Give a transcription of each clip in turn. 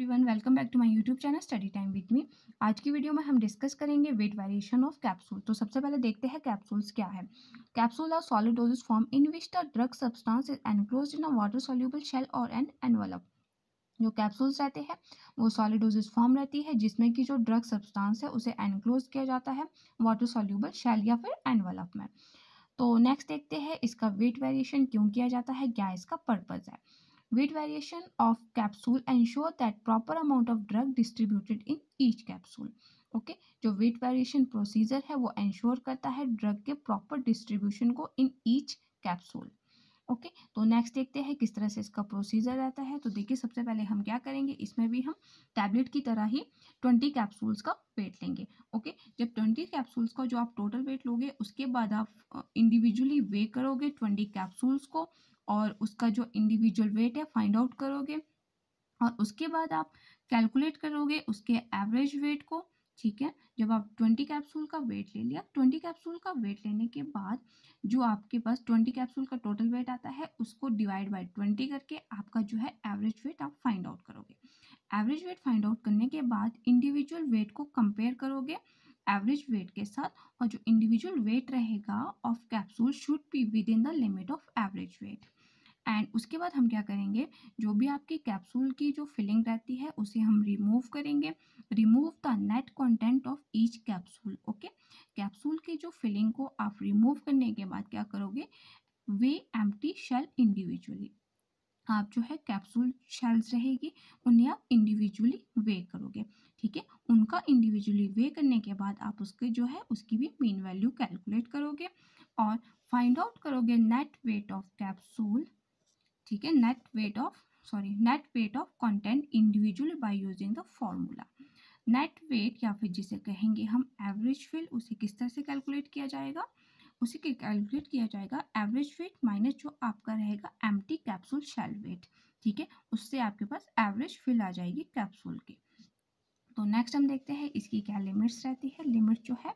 Everyone welcome back to my YouTube channel study time with me आज की video में हम डिस्कस करेंगे वेट वेरिएशन ऑफ़ कैप्सूल तो सबसे पहले देखते हैं कैप्सूल्स क्या है। Capsule are solid doses form in which the drug substance is enclose in a water soluble shell और एन एनवलप जो कैप्सूल्स रहते हैं, वो सॉलिड डोजेस फॉर्म रहती है, जिसमें कि जो ड्रग सब्सटेंस है, उसे एनक्लोज किया जाता है वाटर सॉल्यूबल शेल या फिर एनवलप में। तो नेक्स्ट देखते हैं इसका वेट वेरिएशन क्यों किया जाता है, क्या इसका पर्पज़ है। Weight variation of capsule ensure that proper amount of drug distributed in each capsule okay okay? जो वेट वेरिएशन प्रोसीजर है वो एंश्योर करता है ड्रग के प्रॉपर डिस्ट्रीब्यूशन को इन ईच कैप्सूल ओके तो नेक्स्ट देखते हैं किस तरह से इसका प्रोसीजर रहता है। तो देखिए, सबसे पहले हम क्या करेंगे, इसमें भी हम टैबलेट की तरह ही ट्वेंटी कैप्सूल्स का वेट लेंगे, ओके। जब ट्वेंटी कैप्सूल्स का जो आप टोटल वेट लोगे, उसके बाद आप इंडिविजुअली वे करोगे ट्वेंटी कैप्सूल्स को और उसका जो इंडिविजुअल वेट है फाइंड आउट करोगे और उसके बाद आप कैलकुलेट करोगे उसके एवरेज वेट को ठीक है? जब आप ट्वेंटी कैप्सूल का वेट ले लिया, ट्वेंटी कैप्सूल का वेट लेने के बाद जो आपके पास ट्वेंटी कैप्सूल का टोटल वेट आता है, उसको डिवाइड बाई ट्वेंटी करके आपका जो है एवरेज वेट आप फाइंड आउट करोगे। एवरेज वेट फाइंड आउट करने के बाद इंडिविजुअल वेट को कंपेयर करोगे एवरेज वेट के साथ और जो इंडिविजुअल वेट रहेगा of capsule should be within the limit of average weight. And उसके बाद हम क्या करेंगे, जो भी आपकी कैप्सूल की जो फिलिंग रहती है, उसे हम रिमूव करेंगे। Remove the net content of each capsule, okay? Capsule की जो फिलिंग को आप रिमूव करने के बाद क्या करोगे, वे एम्प्टी शेल इंडिविजुअली आप जो है कैप्सूल शेल्स रहेगी, उन्हें आप इंडिविजुअली वे करोगे, ठीक है? उनका इंडिविजुअली वे करने के बाद आप उसके जो है, उसकी भी मीन वैल्यू कैलकुलेट करोगे और फाइंड आउट करोगे नेट वेट ऑफ़ कैप्सूल ठीक है net weight of sorry net weight of content individual by using the formula net weight या फिर जिसे कहेंगे हम एवरेज फिल उसे किस तरह से कैलकुलेट किया जाएगा? उसे कैलकुलेट किया जाएगा? एवरेज वेट माइनस जो आपका रहेगा एम्प्टी कैप्सूल शेल वेट ठीक है? उससे आपके पास एवरेज फिल आ जाएगी कैप्सूल की। तो नेक्स्ट हम देखते हैं इसकी क्या लिमिट्स रहती है। लिमिट जो है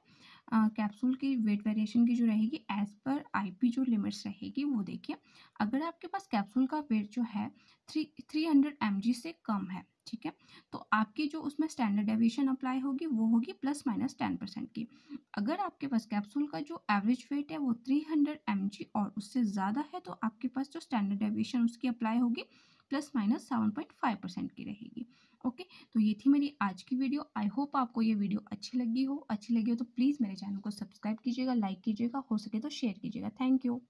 कैप्सूल की वेट वेरिएशन की जो रहेगी एज पर आईपी जो लिमिट्स रहेगी, वो देखिए। अगर आपके पास कैप्सूल का वेट जो है थ्री थ्री हंड्रेड एमजी से कम है, ठीक है? तो आपकी जो उसमें स्टैंडर्ड डेविएशन अप्लाई होगी, वो होगी प्लस माइनस टेन परसेंट की। अगर आपके पास कैप्सूल का जो एवरेज वेट है, वो थ्री हंड्रेड एम और उससे ज़्यादा है तो आपके पास जो स्टैंडर्ड डेविएशन उसकी अप्लाई होगी plus minus seven point five percent की रहेगी। ओके? तो ये थी मेरी आज की वीडियो। आई होप आपको ये वीडियो अच्छी लगी हो। अच्छी लगी हो तो प्लीज़ मेरे चैनल को सब्सक्राइब कीजिएगा लाइक कीजिएगा, हो सके तो शेयर कीजिएगा। Thank you